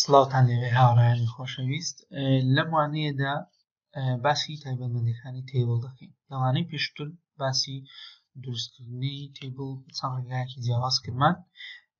سڵاوتان لەوێ هاوڕانی خۆشەویست لەم وانەیەدا باسی تایبەتمەندەکانی تێبڵ دەکەین لەوانەی پێشتر باسی دروستکردنی تێبڵ چەند ڕێگایەکی جیاواز کردمان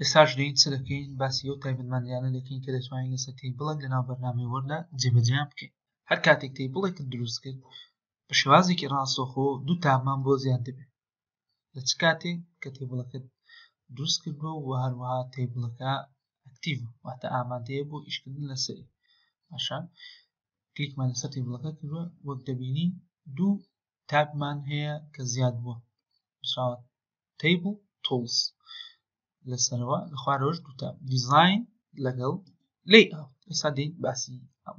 ئێستاش دەین چ دەکەین باسی ئەو تایبەتمەندیانە دەکەین کە دەتوانین لەسەر تێبڵێک لەناو بەرنامی وەردا جێبەجیان بکەین هەر کاتێک تێبڵێکت دروست کرد بە شێوازێکی ڕاستەخۆ دوو تامان بۆ زیاد دەبێت لە چ کاتێک کە تێبڵەکەت دروست کردووە و هەروەها تێبڵەکە ئەکتیڤ واتە ئامادەیە بۆ ئیشکردن لەسەری باشە کلیکمان لەسەر تێبڵەکە کردووە وەک دەبینی دوو تابمان هەیە کە زیاد بووە نووسراوە تەیبڵ تۆڵس لەسەرەوە لە خوارەوەش دوو تاب دیزاین لەگەڵ لەی ئەو ئێستا دەین باسی ئەم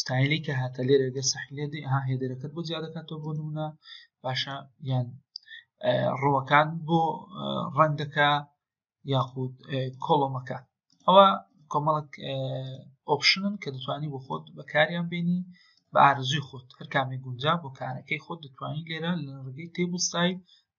ستایلی کە هاتە لێرە گەر سەحی لێ دێ ها هێدەرەکەت بۆ جیا دەکاتەوە بۆ نمونە باشە یان ڕوەکان بۆ ڕەنگەکە یاخود کۆڵۆمەکە ئەوە کۆمەڵک ئۆپشنن کە دەتوانی بۆ خۆت بەکاریان بینی بە ئارزوی خۆت هەر کامی گونجا بۆ کارەکەی خۆت دەتوانین لێرە لە ڕگەی تێبستای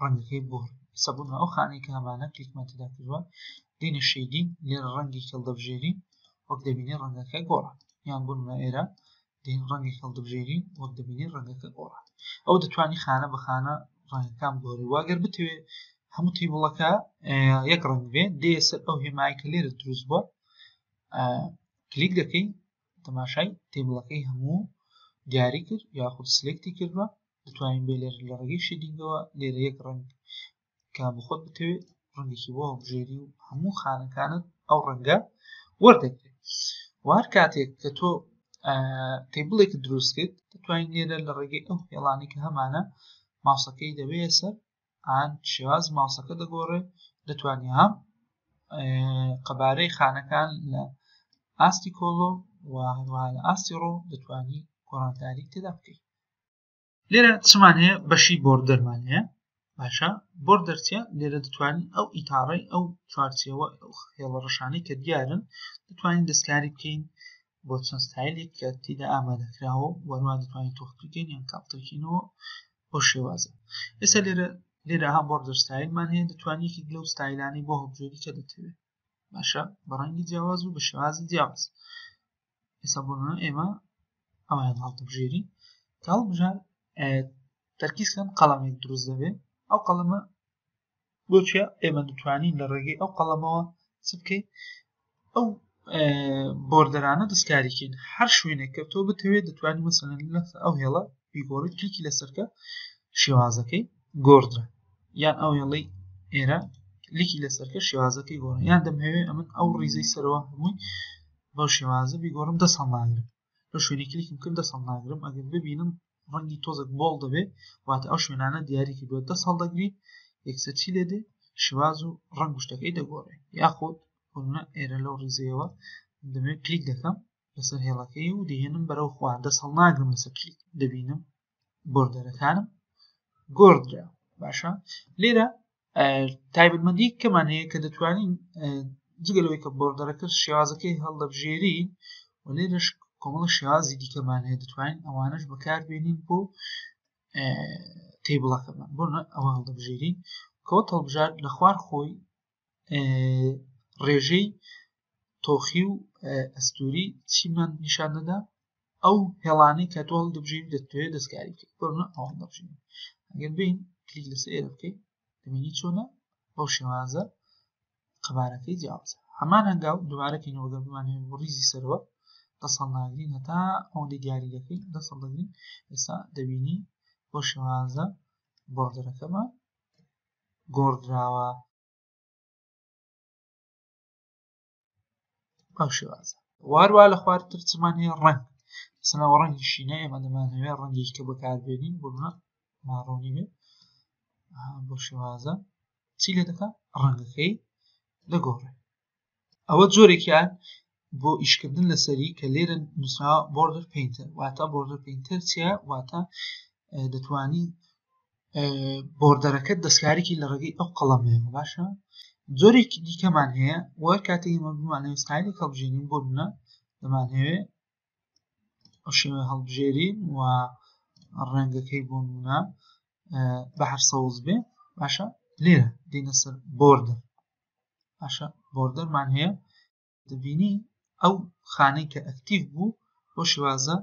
ڕەنگەکەی بۆ سەبوون ئەو خانەی کە هەمانە کلیکمان تێدا کردووە دینە شەیدی لێرە ڕەنگی کەڵ دەبژێری وەک دەبینێ ڕەنگەکە گۆڕە یان بوون لە ئێرە دین ڕەنگی کەڵ دەبژێری وەک دەبینی ڕەنگەکە گۆڕە ئەو دەتوانانی خانە بە خانە ڕەنگەکان گۆری واگەر بتوێ هەموو تیبڵەکە یەک ڕەنگ بێ دێ سەر ئەو هێمای کە لێرە دروست بووە کلیک دەکەین تەماشای تێبڵەکەی هەموو دیاری کرد یاخود سلێکتی کردوە دەتوانین بێ لێر لە ڕێگەی شیدینگەوە لێرە یەک ڕنگ کا بخۆت بتەوێت ڕنگێکی بۆ هەڵبژێری و هەموو خانەکانت ئەو ڕەنگە وەردەگرێت وار کاتێک کە تۆ تیبڵێک دروست کرد دەتوانین لێرە لە ڕێگەی ئەو هێڵانی کە هەمانە ماسەکەی دەبێت سەر ئان شێواز ماسەکە دەگۆڕێ دەتوانانی هەم قەبارەی خانەکان لە ئاستی کۆڵۆ و هەروە لە ئاستی ڕۆ دەتوانی گۆڕانکاری تێدا بکەیت لێرە چمان هەیە بەشی بۆردەرمان هەیە باشە بۆر دەرچە لێرە دەتوانین ئەو ئیتاڕی ئەو چوارچەوە هێڵە ڕەشانی کە دیارن دەتوانین دەستکاری بکەین بۆ چەند ستایلێک کە تیدا ئامادەکراوە وەروان دەتوانین تۆختکەین یان کاڵتەکەینەوە بۆ شێوازە ئێستا لێرە لێرە هەم بۆر دەستایلمان هەیە دەتوانیکی لەو ستایلانی بۆ هەڵبژێری کە دەتەوێت باشە بەڕەنگی جیاواز و بە شێوازی جیاواز ئێستا بۆ ئێمە ئەویان هەڵتبژێری کە هەڵبژار تەرکیزکەن قەڵەمێک دروست دەبێت ئەو قەڵەمە بۆچە ئێمە دەتوانین لە ڕێگەی ئەو قەڵەمەوە چ بکەین ئەو بۆردەرانە دەستکاریکەین هەر شوێنێک کە تۆ بتەوێت دەتوانانی مەسەن لە ئەو هێڵە بیگۆڕیت کلیکی لەسەرکە شێوازەکەی گۆردرا یان ئەو هێڵەی ئێرە لیکی لەسەرکە شێوازەکەی گۆڕ یان دەمهەوێ ئەمن ئەو ڕیزەی سەرەوە هەمووی بەو شێوازە بیگۆڕم دەست هەڵناگرم لە شوێنی کلیکم کرد دەست هەڵناگرم ئەگەر ببینم ڕەنگی تۆزێک بۆڵ دەبێت واتە ئەو شوێنانە دیاری کردووە دەست هەڵدەگری یەکسەر چی لێ دێ شواز و ڕەنگ شتەکەی دەگۆڕێ یاخود بۆنە ئێرە لەو ڕیزەیەوە دەمێت کلیک دەکەم لەسەر هێڵەکەی و دەهێنم بەرەو خوار دەست هەڵناگرم لەسەر کلیک دەبینم بۆردەرەکانم گۆردرا باشە لێرە تایبەتمەندی کەمان هەیە کە دەتوانین جگەلەوەی کە بۆردەرەکە شێوازەکەی هەڵدەبژێری و لێرەش کۆمەڵە شێوازی دیکەمان هەیە دەتوانین ئەوانش بەکاربێنین بۆ تیبڵەکەمان بۆ ئەوە هەڵدەبژێرین کەوت هەڵبژار لە خوار خۆی ڕێژەی تۆخی و ئەستوری چیمان نیشان دەدا ئەو هێڵانەی کە تۆڵ دەبژین دەتوێت دەستکاری بکەیت بەرنە ئەوان دەبژین ئەگەر بین کلیک لەسەر ئێرە بکەیت دەبینی چۆنە بەو شێوازە قەبارەکەی جیاوازە هەمان هەنگاو دوبارەکەینەوە دەبمانێ ڕیزی سەرەوە دەسەڵ ناگرین هەتا ئەوەندەی دیاری دەکەین دەسەڵ دەگرین ئێستا دەبینی بۆ شێوازە بۆردەرەکەمان گۆڕدراوە ئەو شێوازە واروا لە خوارتر چمان هەیە ڕەنگ سناوە ڕەنگی شینە ئێمە دەمانەوێ ڕەنگێککە بەکاربێنین بۆمە ماڕۆنی بێ بۆ شێوازە چی لە دەکە ڕەنگەکەی لە گۆڕێ ئەوە جۆرێکیان بۆ ئیشکردن لەسەری کە لێرە نووسرا بۆردر پینتەر واتە بۆردر پینتەر چیە واتە دەتوانی بۆردەرەکەت دەستکارێکی لە ڕێگەی ئەو قەڵەمێ باشە زۆرێکی دیکەمان هەیە وە کاتێک ئمە بمانەوە ستایلی کەڵژێنین بۆ بنە دەمانەوێ شێوێ هەڵبژێری و ڕەنگەکەی بۆ نمونە بە هەر سەوز بێ باشە لێرە دینە سەر بۆردە باشە بۆردەرمان هەیە دەبینی ئەو خانەی کە ئەکتیڤ بوو بۆ شێوازە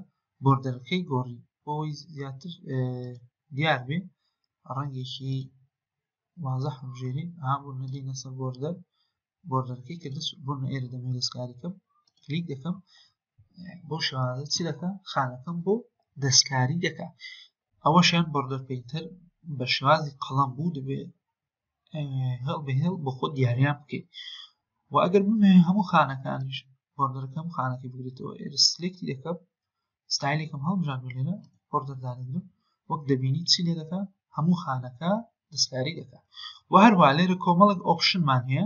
بۆردەرەکەی گۆڕی بۆی زیاتر دیار بێ ڕەنگێکی وازە هەڵبژێری ئابوو نەدینە سەر بۆردەر بۆردەرەکەی کە دەست بۆ ئێرە دەمێ دەستکاریکەم کلیک دەکەم بۆ شازە چی دەکە خانەکەم بۆ دەستکاری دەکە ئەوەشیان بۆردەر پینتەر بە شازی قەڵم بوو دەبێت هەڵ بە هێڵ بە خۆ دیاریان بکەیت و ئەگەر بمێ هەموو خانەکانیش بۆردەرەکەم خانەکە بگرێتەوە ئێرە سلێکتی دەکەم ستایلێکم هەڵبژاردووە لێرە بۆردەر دادەگرم وەک دەبینی چی لێ دەکا هەموو خانەکە دەستکاری دەکا و هەروە لێرە کۆمەڵک ئۆپشنمان هەیە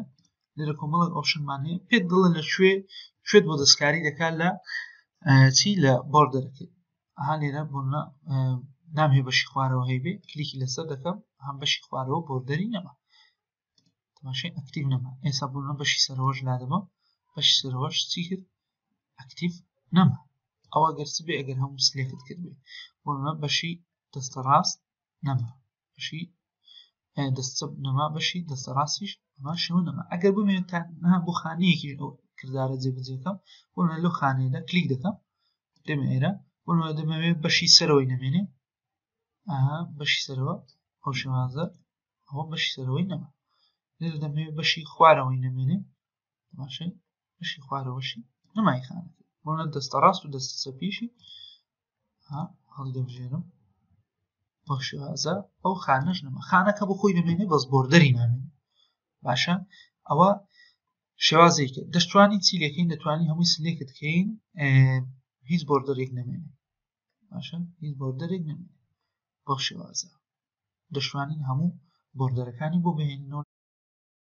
لێرە کۆمەڵک ئۆپشنمان هەیە پێت دڵە لە کوێ کوێت بۆ دەستکاری دەکات لە چی لە بۆردەرەکەی ئەها لێرە بۆنە نامێ بەشی خوارەوە هەیبێ کلیکی لەسەر دەکەم هەم بەشی خوارەوە بۆردەری نەما تەماشای ئەکتیڤ نەما ئێستا بوونە بەشی سەرەوەش لادەمە بەشی سەرەوەش چی کرد ئەکتیڤ نەما ئەو ئەگەر سبێ ئەگەر هەموو سلێکت کردێ بۆمە بەشی دەستە ڕاست نەما بەشی دەستە نەما بەشی دەستە ڕاستیش ئەما شەوە نەما ئەگەر بمێن تا نها بۆ خانەیەکی ئەو کردارە جێبجێکەم بۆ لەو خانەیەدا کلیک دەکەم دەمە ئێرە بۆ دەمەوێت بەشی سەرەوەی نەمێنێ ئاها بەشی سەرەوە ئەو شێوازە ئەوە بەشی سەرەوەی نەما لێرە دەمەوێت بەشی خوارەوەی نەمێنێ باشەی بەشی خوارەوەشی نمای خانەکە بۆنە دەستە ڕاست و دەست سەپیشی هەڵی دەبژێنم بۆ شێوازە ئەو خانەش نەمە خانەکە بۆ خۆی دەمێنێ بەس بۆردەری نامێن باشە ئەوە شێوازێکە دەشتوانی چی لەکەین دەتوانین هەمووی سلێکت کەین هیچ بۆردەرێک نەمێنێ باشە هیچ بۆردەرێک نەمێنێ بۆ شێوازە دەشتوانین هەموو بۆردەرەکانی بۆ بهێنینەوە